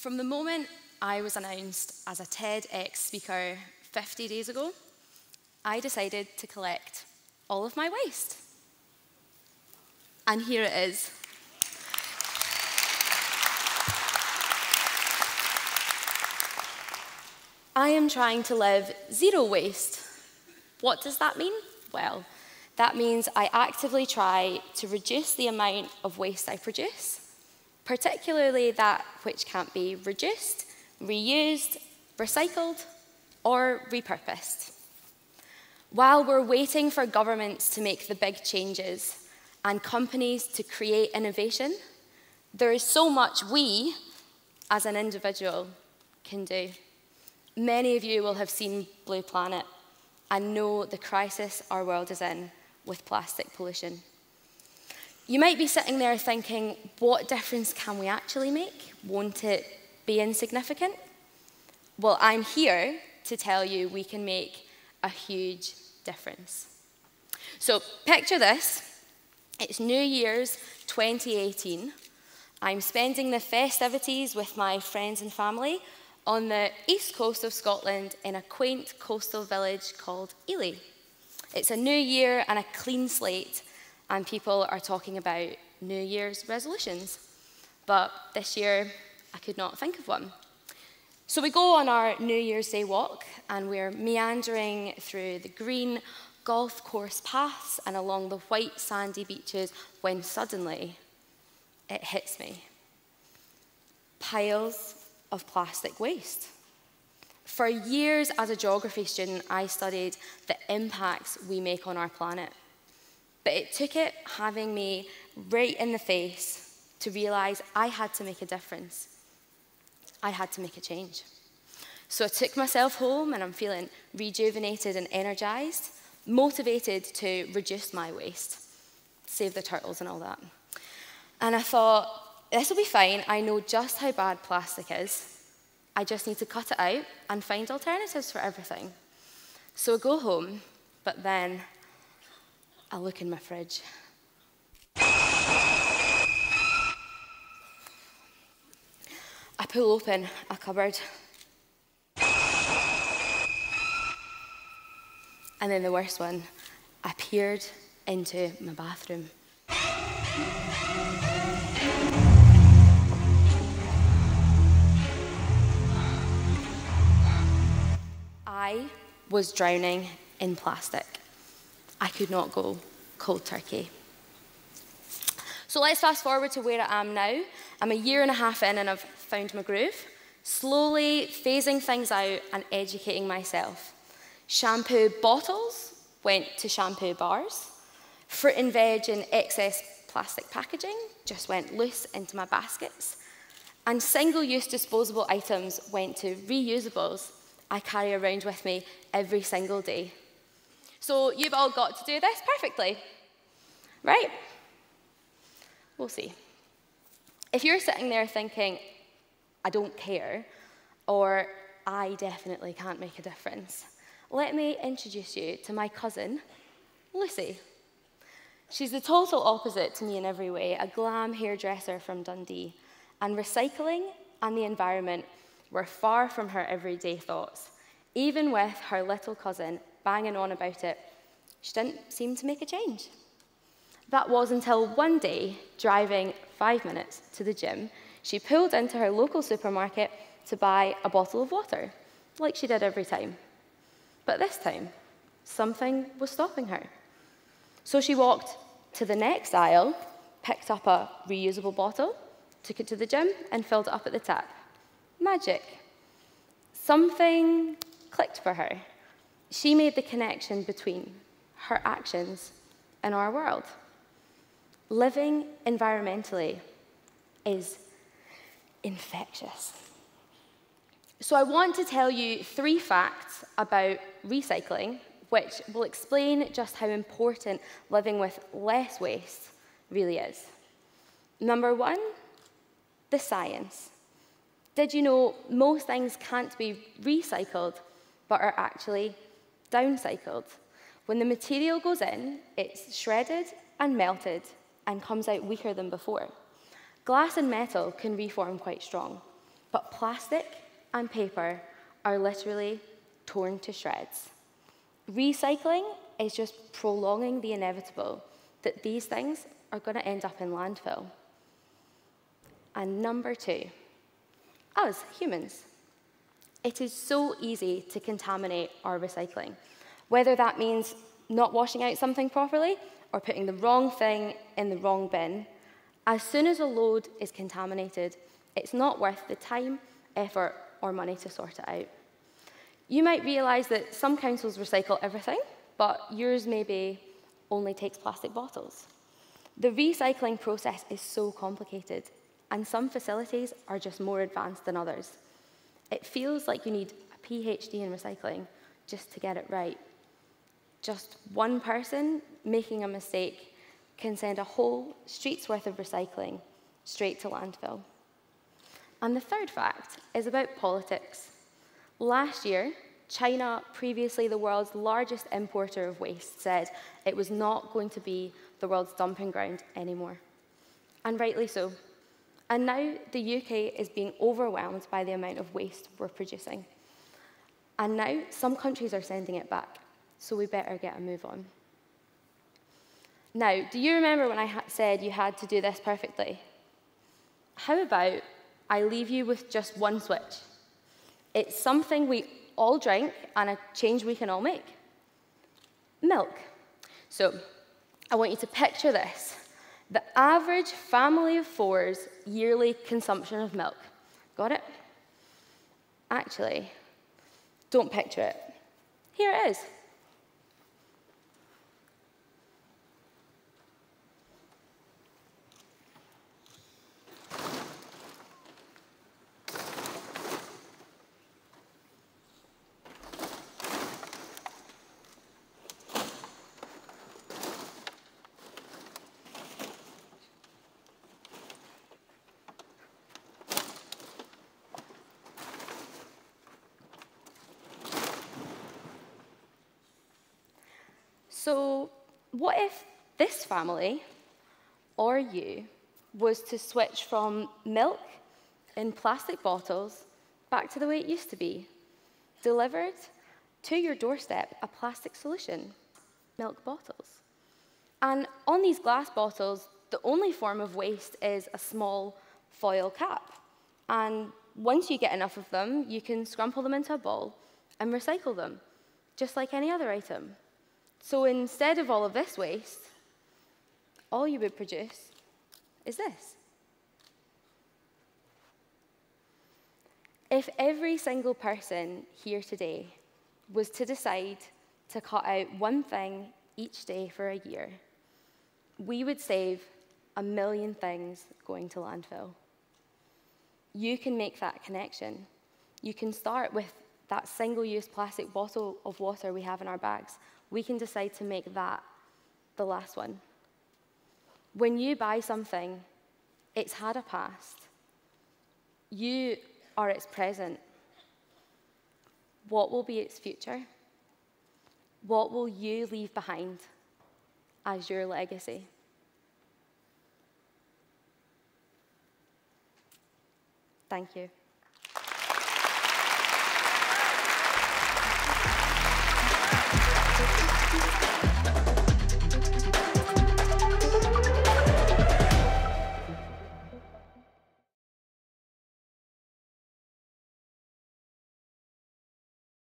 From the moment I was announced as a TEDx speaker 50 days ago, I decided to collect all of my waste. And here it is. I am trying to live zero waste. What does that mean? Well, that means I actively try to reduce the amount of waste I produce, particularly that which can't be reduced, reused, recycled, or repurposed. While we're waiting for governments to make the big changes and companies to create innovation, there is so much we, as an individual, can do. Many of you will have seen Blue Planet and know the crisis our world is in with plastic pollution. You might be sitting there thinking, what difference can we actually make? Won't it be insignificant? Well, I'm here to tell you we can make a huge difference. So picture this. It's New Year's 2018. I'm spending the festivities with my friends and family on the east coast of Scotland in a quaint coastal village called Elie. It's a new year and a clean slate, and people are talking about New Year's resolutions. But this year, I could not think of one. So we go on our New Year's Day walk and we're meandering through the green golf course paths and along the white sandy beaches when suddenly it hits me. Piles of plastic waste. For years as a geography student, I studied the impacts we make on our planet. But it took it having me right in the face to realize I had to make a difference I had to make a change. So I took myself home and I'm feeling rejuvenated and energized, motivated to reduce my waste, save the turtles and all that. And I thought, this will be fine. I know just how bad plastic is. I just need to cut it out and find alternatives for everything. So I go home, but then I look in my fridge I pull open a cupboard. And then the worst one, I peered into my bathroom. I was drowning in plastic. I could not go cold turkey. So let's fast forward to where I am now. I'm a year and a half in and I've found my groove, slowly phasing things out and educating myself. Shampoo bottles went to shampoo bars. Fruit and veg in excess plastic packaging just went loose into my baskets. And single-use disposable items went to reusables I carry around with me every single day. So you've all got to do this perfectly, right? We'll see. If you're sitting there thinking, I don't care, or I definitely can't make a difference. Let me introduce you to my cousin, Lucy. She's the total opposite to me in every way, a glam hairdresser from Dundee. And recycling and the environment were far from her everyday thoughts. Even with her little cousin banging on about it, she didn't seem to make a change. That was until one day, driving five minutes to the gym, she pulled into her local supermarket to buy a bottle of water, like she did every time. But this time, something was stopping her. So she walked to the next aisle, picked up a reusable bottle, took it to the gym, and filled it up at the tap. Magic. Something clicked for her. She made the connection between her actions and our world. Living environmentally is infectious. So, I want to tell you three facts about recycling, which will explain just how important living with less waste really is. Number one, the science. Did you know most things can't be recycled, but are actually downcycled? When the material goes in, it's shredded and melted and comes out weaker than before. Glass and metal can reform quite strong. But plastic and paper are literally torn to shreds. Recycling is just prolonging the inevitable that these things are going to end up in landfill. And number two, us humans. It is so easy to contaminate our recycling, whether that means not washing out something properly or putting the wrong thing in the wrong bin. As soon as a load is contaminated, it's not worth the time, effort, or money to sort it out. You might realise that some councils recycle everything, but yours maybe only takes plastic bottles. The recycling process is so complicated, and some facilities are just more advanced than others. It feels like you need a PhD in recycling just to get it right. Just one person making a mistake can send a whole street's worth of recycling straight to landfill. And the third fact is about politics. Last year, China, previously the world's largest importer of waste, said it was not going to be the world's dumping ground anymore. And rightly so. And now the UK is being overwhelmed by the amount of waste we're producing. And now some countries are sending it back, so we better get a move on. Now, do you remember when I said you had to do this perfectly? How about I leave you with just one switch? It's something we all drink and a change we can all make. Milk. So, I want you to picture this. The average family of four's yearly consumption of milk. Got it? Actually, don't picture it. Here it is. So, what if this family or you was to switch from milk in plastic bottles back to the way it used to be? Delivered to your doorstep a plastic solution, milk bottles. And on these glass bottles, the only form of waste is a small foil cap. And once you get enough of them, you can scrumple them into a ball and recycle them, just like any other item. So instead of all of this waste, all you would produce is this. If every single person here today was to decide to cut out one thing each day for a year, we would save a million things going to landfill. You can make that connection. You can start with that single use plastic bottle of water we have in our bags we can decide to make that the last one. When you buy something, it's had a past. You are its present. What will be its future? What will you leave behind as your legacy? Thank you.